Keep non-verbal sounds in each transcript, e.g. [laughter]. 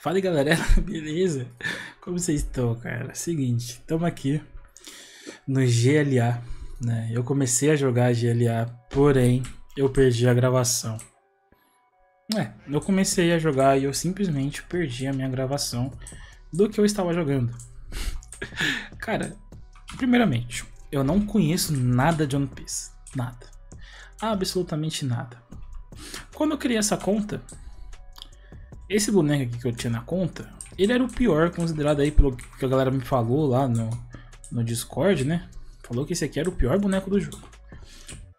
Fala aí, galera, [laughs] beleza? Como vocês estão, cara? Seguinte, estamos aqui no GLA, né? Eu comecei a jogar GLA, porém eu perdi a gravação. É, eu comecei a jogar e eu simplesmente perdi a minha gravação do que eu estava jogando. [laughs] cara, primeiramente, eu não conheço nada de One Piece, nada, absolutamente nada. Quando eu criei essa conta, esse boneco aqui que eu tinha na conta, ele era o pior, considerado aí pelo que a galera me falou lá no, no Discord, né? Falou que esse aqui era o pior boneco do jogo.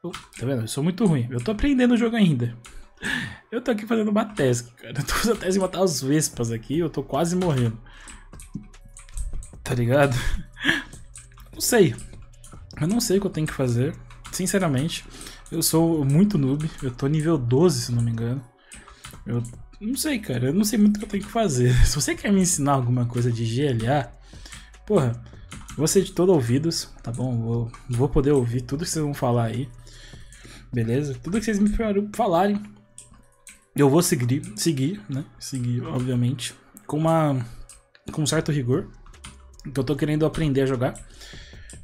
Eu, tá vendo? Eu sou muito ruim. Eu tô aprendendo o jogo ainda. [laughs] Eu tô aqui fazendo uma task, cara. Eu tô fazendo tese de matar os Vespas aqui. Eu tô quase morrendo. Tá ligado? [laughs] Não sei. Eu não sei o que eu tenho que fazer. Sinceramente. Eu sou muito noob. Eu tô nível 12, se não me engano. Eu não sei, cara. Eu não sei muito o que eu tenho que fazer. [laughs] Se você quer me ensinar alguma coisa de GLA, porra, ser de todo ouvidos, tá bom? Vou, vou poder ouvir tudo que vocês vão falar aí. Beleza? Tudo que vocês me falarem, eu vou seguir, seguir, né? Seguir, obviamente, com uma com um certo rigor, que eu tô querendo aprender a jogar.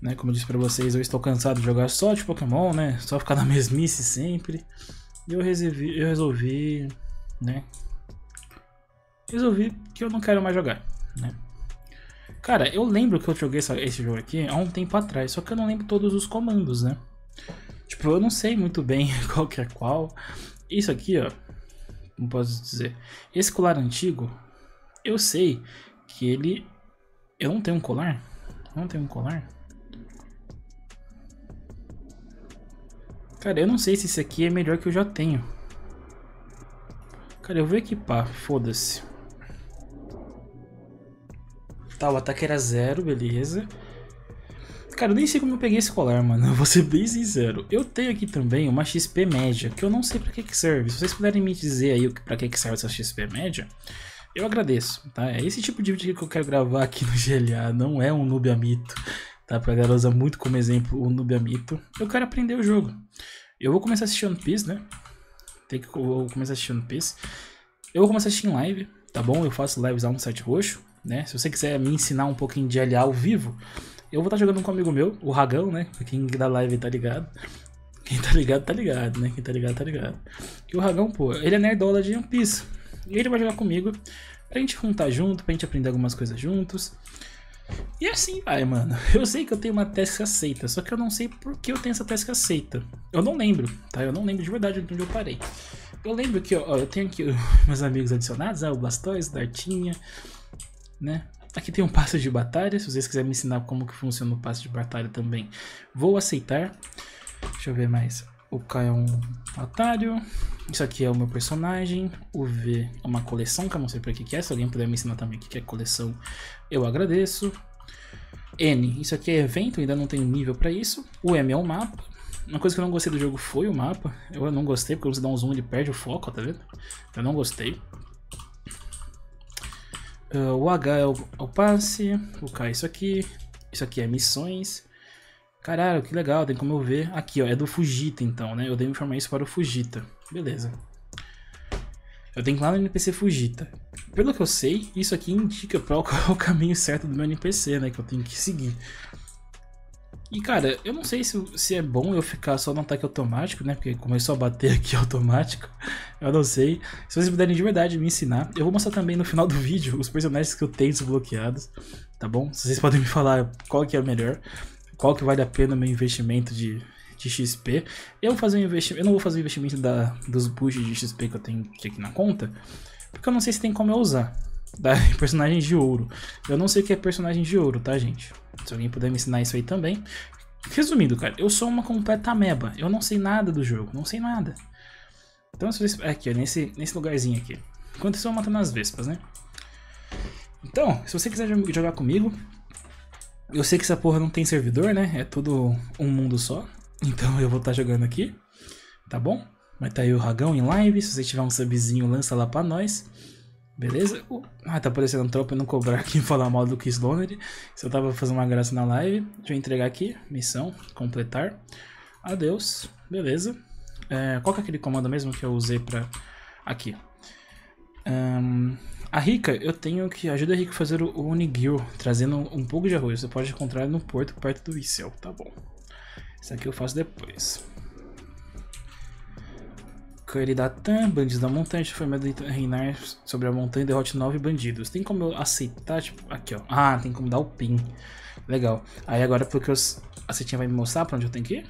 Né, como eu disse pra vocês, eu estou cansado de jogar só de Pokémon, né? Só ficar na mesmice sempre. E eu resolvi, eu resolvi, né, resolvi que eu não quero mais jogar, né? Cara, eu lembro que eu joguei essa, esse jogo aqui há um tempo atrás, só que eu não lembro todos os comandos, né? Tipo, eu não sei muito bem [laughs] qual que é qual. Isso aqui, ó, como posso dizer? Esse colar antigo, eu sei que ele... Eu não tenho um colar? Eu não tenho um colar? Cara, eu não sei se esse aqui é melhor que eu já tenho. Cara, eu vou equipar, foda-se. Tá, o ataque era zero, beleza. Cara, eu nem sei como eu peguei esse colar, mano. [laughs] Eu vou ser bem sincero. Eu tenho aqui também uma XP média, que eu não sei pra que que serve. Se vocês puderem me dizer aí pra que que serve essa XP média, eu agradeço, tá? É esse tipo de vídeo que eu quero gravar aqui no [laughs] GLA, não é um Nubiamito, tá? Pra galera usar muito como exemplo o Nubiamito. Eu quero aprender o jogo. Eu vou começar a assistir One Piece, né? Tem que eu vou começar a assistir One Piece. Eu vou começar a assistir em live, tá bom? Eu faço lives lá no site roxo né? Se você quiser me ensinar um pouquinho de LA ao vivo, eu vou estar jogando com um amigo meu, o Ragão, né? Quem da live tá ligado. Quem tá ligado, tá ligado, né? Quem tá ligado, tá ligado. E o Ragão, pô, ele é nerdola de One Piece. E ele vai jogar comigo pra gente juntar junto, pra gente aprender algumas coisas juntos. E assim vai, mano. [laughs] Eu sei que eu tenho uma task aceita, só que eu não sei por que eu tenho essa task aceita. Eu não lembro, tá? Eu não lembro de verdade onde eu parei. Eu lembro que, ó, eu tenho aqui [laughs] meus amigos adicionados, né? o Blastoise, Dartinha, né? Aqui tem um passo de batalha, se vocês quiserem me ensinar como que funciona o passo de batalha também, vou aceitar. Deixa eu ver mais. O K é um atalho. Isso aqui é o meu personagem. O V é uma coleção, que eu não sei para que, que é. Se alguém puder me ensinar também o que é coleção, eu agradeço. N, isso aqui é evento, ainda não tenho nível para isso. O M é o mapa. Uma coisa que eu não gostei do jogo foi o mapa. Eu não gostei, porque você dá um zoom ele perde o foco, tá vendo? Eu não gostei. Uh, o H é o, é o, passe, o K é isso aqui, isso aqui é missões. Caralho, que legal, tem como eu ver. Aqui, ó, é do Fujita então, né? Eu devo informar isso para o Fujita. Beleza. Eu tenho que ir lá no NPC Fujita. Pelo que eu sei, isso aqui indica qual é o caminho certo do meu NPC, né? Que eu tenho que seguir. E cara, eu não sei se, se é bom eu ficar só no ataque automático, né? Porque começou a bater [laughs] aqui automático. Eu não sei. Se vocês puderem de verdade me ensinar, eu vou mostrar também no final do [laughs] vídeo os personagens que eu tenho desbloqueados, tá bom? Vocês podem me falar qual que é o melhor, qual que vale a pena o meu investimento de, de XP. Eu vou fazer um investimento, eu não vou fazer o investimento da, dos boosts de XP que eu tenho aqui na conta, porque eu não sei se tem como eu usar. Da [laughs] personagens de ouro. Eu não sei o que é personagem de ouro, tá, gente? Se alguém puder me ensinar isso aí também. Resumindo, cara, eu sou uma completa ameba. Eu não sei nada do jogo, não sei nada. Então, se você... Aqui, ó, nesse, nesse lugarzinho aqui. Enquanto isso, eu vou matando as vespas, né? Então, se você quiser jogar comigo, eu sei que essa porra não tem servidor, né? É tudo um mundo só. [laughs] Então eu vou estar tá jogando aqui, tá bom? Vai estar tá aí o Ragão em live, se você tiver um subzinho, lança lá pra nós. Beleza? Ah, tá aparecendo um tropa não cobrar aqui e falar mal do Chris Loner. Se eu tava fazendo uma graça na live. Deixa eu entregar aqui. Missão. Completar. Adeus. Beleza. É, qual que é aquele comando mesmo que eu usei pra... Aqui. Um, A Rica, eu tenho que... Ajuda a Rica a fazer o Onigiri, trazendo um pouco de arroz. Você pode encontrar no porto perto do Issel, tá bom. Isso aqui eu faço depois. Caridatan, bandidos da montanha, foi medo de reinar sobre a montanha e derrote nove bandidos. Tem como eu aceitar, tipo, aqui ó. Ah, tem como dar o pin. Legal. Aí agora porque os, a setinha vai me mostrar pra onde eu tenho que ir?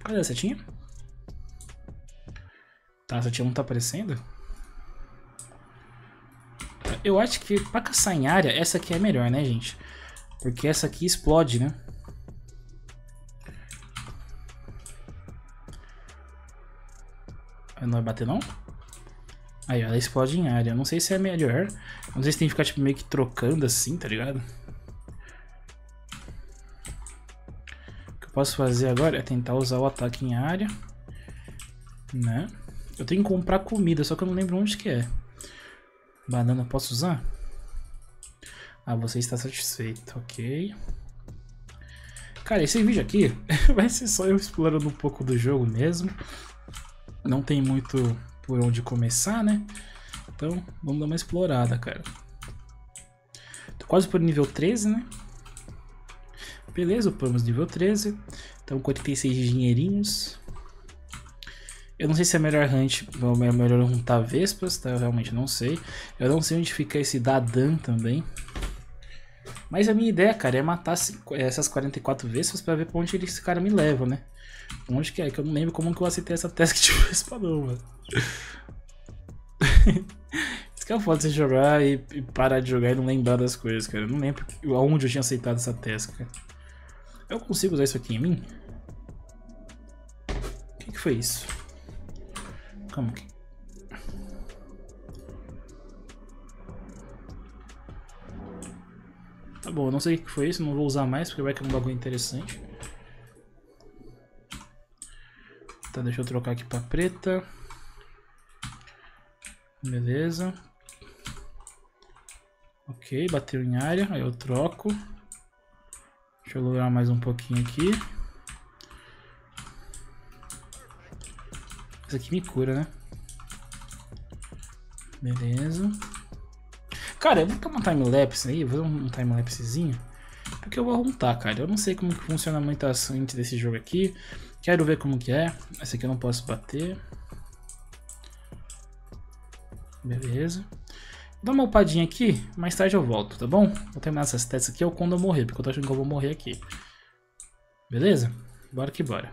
Cadê a setinha? Tá, a setinha não tá aparecendo? Eu acho que pra caçar em área, essa aqui é melhor, né, gente? Porque essa aqui explode, né? Não vai bater, não? Aí, ela explode em área. Não sei se é melhor. Não sei se tem que ficar tipo, meio que trocando assim, tá ligado? O que eu posso fazer agora é tentar usar o ataque em área. Né? Eu tenho que comprar comida, só que eu não lembro onde que é. Banana posso usar? Ah, você está satisfeito, ok. Cara, esse vídeo aqui [laughs] vai ser só eu explorando um pouco do jogo mesmo. Não tem muito por onde começar, né? Então, vamos dar uma explorada, cara. Tô quase por nível 13, né? Beleza, upamos nível 13. Então, 46 dinheirinhos. Eu não sei se é melhor hunt, é melhor juntar vespas, tá? Eu realmente não sei. Eu não sei onde fica esse Dadan também. Mas a minha ideia, cara, é matar essas 44 vespas pra ver pra onde esse cara me leva, né? Onde que é? Que eu não lembro como que eu aceitei essa task de vespa não, mano. [laughs] Isso que é foda você jogar e, e, parar de jogar e não lembrar das coisas, cara. Eu não lembro aonde eu tinha aceitado essa task, cara. Eu consigo usar isso aqui em mim? O que, que foi isso? Calma aqui. Tá bom, eu não sei o que foi isso, não vou usar mais porque vai que é um bagulho interessante. Tá, deixa eu trocar aqui pra preta. Beleza. Ok, bateu em área, aí eu troco. Deixa eu lograr mais um pouquinho aqui. Isso aqui me cura, né? Beleza. Cara, eu vou um time-lapse aí, vou dar um time-lapsezinho. Porque eu vou arrumar, cara. Eu não sei como que funciona a movimentação desse jogo aqui. Quero ver como que é. Esse aqui eu não posso bater. Beleza. Dar uma upadinha aqui, mais tarde eu volto, tá bom? Vou terminar essas testes aqui ou quando eu morrer, porque eu tô achando que eu vou morrer aqui. Beleza? Bora que bora.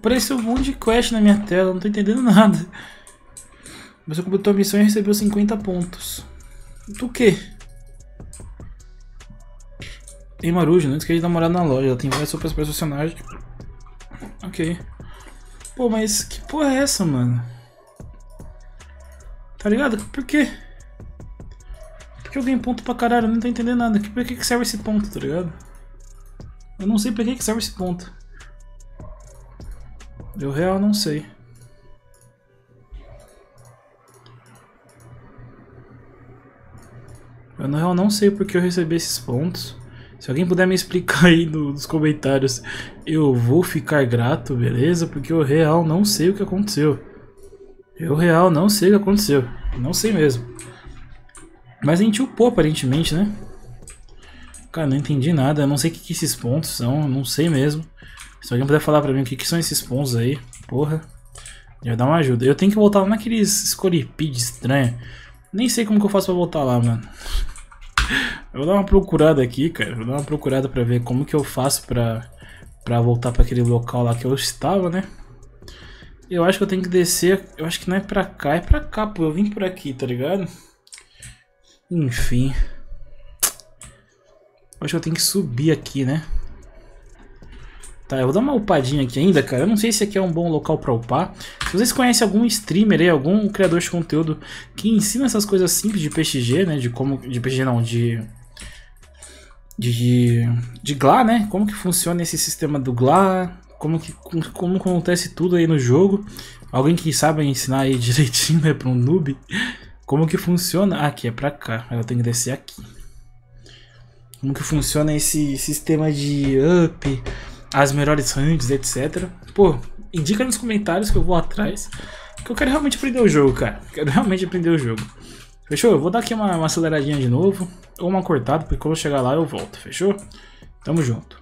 Apareceu um monte de quest na minha tela, não tô entendendo [laughs] nada. Você completou a missão e recebeu 50 pontos. Do quê? Tem Marujo, não esquece de dar uma olhada na loja, ela tem várias roupas para personagem. Ok. Pô, mas que porra é essa, mano? Tá ligado? Por quê? Por que eu ganhei ponto pra caralho? Eu não tô entendendo nada. Por que, que serve esse ponto, tá ligado? Eu não sei pra que, que serve esse ponto. Eu real não sei. Eu na real não sei porque eu recebi esses pontos. Se alguém puder me explicar [laughs] aí no, nos comentários, eu vou ficar grato, beleza? Porque eu real não sei o que aconteceu. Eu real não sei o que aconteceu. Não sei mesmo. Mas a gente upou aparentemente, né? Cara, não entendi nada. Eu não sei o que, que esses pontos são. Não sei mesmo. Se alguém puder falar pra mim o que, que são esses pontos aí. Porra. Já dá uma ajuda. Eu tenho que voltar lá naqueles Scoripede estranho. Nem sei como que eu faço pra voltar lá, mano. [laughs] Eu vou dar uma procurada aqui, cara. Vou dar uma procurada pra ver como que eu faço pra, pra voltar pra aquele local lá que eu estava, né? Eu acho que eu tenho que descer. Eu acho que não é pra cá, é pra cá, pô. Eu vim por aqui, tá ligado? Enfim. Acho que eu tenho que subir aqui, né? Tá, eu vou dar uma upadinha aqui ainda, cara. Eu não sei se aqui é um bom local pra upar. Se vocês conhecem algum streamer aí, algum criador de conteúdo que ensina essas coisas simples de PXG, né? De como... De PXG não, de... De, de GLA, né? Como que funciona esse sistema do GLA, como que como acontece tudo aí no jogo. Alguém que sabe ensinar aí [laughs] direitinho, né, para um noob. Como que funciona? Ah, aqui é pra cá, eu tenho que descer aqui. Como que funciona esse sistema de up, as melhores runs, etc. Pô, indica nos comentários que eu vou atrás. Que eu quero realmente aprender o jogo, cara. Quero realmente aprender o jogo. Fechou? Eu vou dar aqui uma, uma aceleradinha de novo. Ou uma cortada, porque quando eu chegar lá eu volto. Fechou? Tamo junto.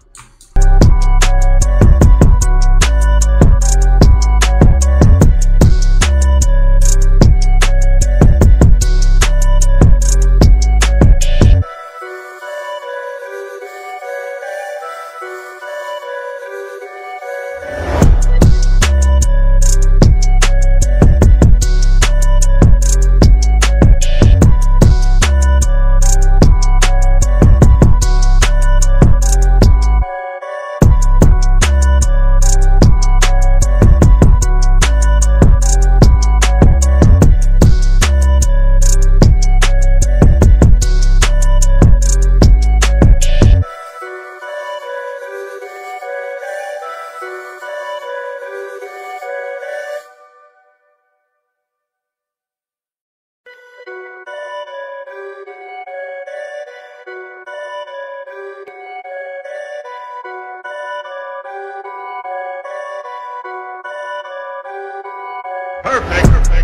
Bom, eu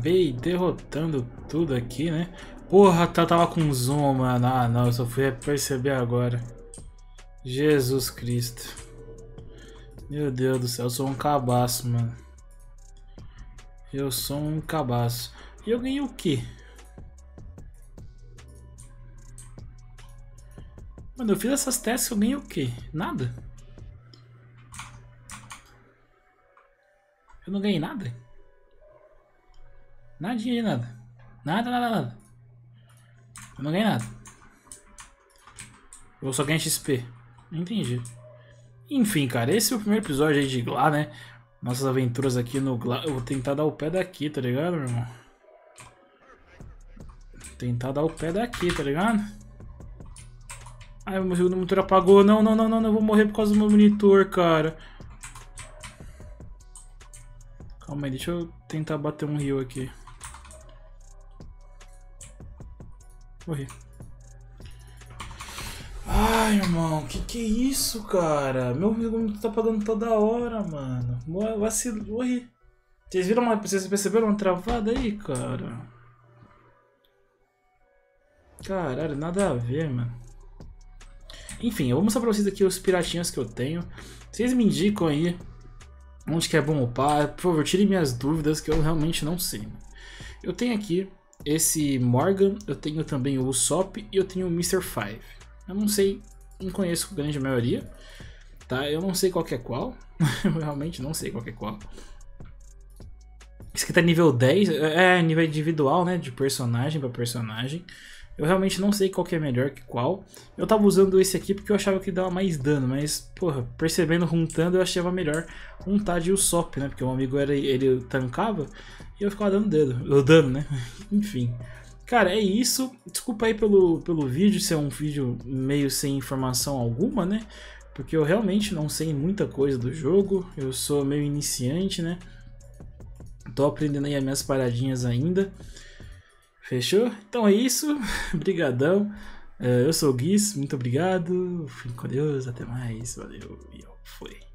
acabei derrotando tudo aqui, né? Porra, tá, tava com zoom, mano. Ah, não, eu só fui perceber agora. Jesus Cristo. Meu Deus do céu, eu sou um cabaço, mano. Eu sou um cabaço. E eu ganhei o quê? Mano, eu fiz essas testes eu ganhei o quê? Nada? Eu não ganhei nada? Nadinha de nada. Nada, nada, nada. Eu não ganhei nada. Eu só ganhei XP. Entendi. Enfim, cara, esse é o primeiro episódio aí de Glá, né? Nossas aventuras aqui no Glá. Eu vou tentar dar o pé daqui, tá ligado, meu irmão? Tentar dar o pé daqui, tá ligado? Ai, meu segundo monitor apagou. Não, não, não, não, não. Eu vou morrer por causa do meu monitor, cara. Calma aí, deixa eu tentar bater um rio aqui. Morri. Ai, irmão, que que é isso, cara? Meu amigo tá pagando toda hora, mano. Vacilo, morri. Vocês viram uma. Vocês perceberam uma travada aí, cara? Caralho, nada a ver, mano. Enfim, eu vou mostrar pra vocês aqui os piratinhas que eu tenho. Vocês me indicam aí onde que é bom upar. Por favor, tirem minhas dúvidas que eu realmente não sei. Eu tenho aqui esse Morgan, eu tenho também o Usopp e eu tenho o Mr. Five. Eu não sei, não conheço a grande maioria, tá? Eu não sei qual é qual, [laughs] eu realmente não sei qual é qual. Esse aqui tá nível 10, é nível individual, né, de personagem para personagem. Eu realmente não sei qual que é melhor que qual. Eu tava usando esse aqui porque eu achava que dava mais dano, mas, porra, percebendo runtando, eu achava melhor runtar de Usopp, né? Porque o amigo era, ele tancava e eu ficava dando dedo, [laughs] dano, né? [laughs] Enfim. Cara, é isso. Desculpa aí pelo, pelo vídeo, se é um vídeo meio sem informação alguma, né? Porque eu realmente não sei muita coisa do jogo. Eu sou meio iniciante, né? Tô aprendendo aí as minhas paradinhas ainda. Fechou? Então é isso. [laughs] Brigadão. É, eu sou o Guis, muito obrigado. Fique com Deus, até mais. Valeu e fui.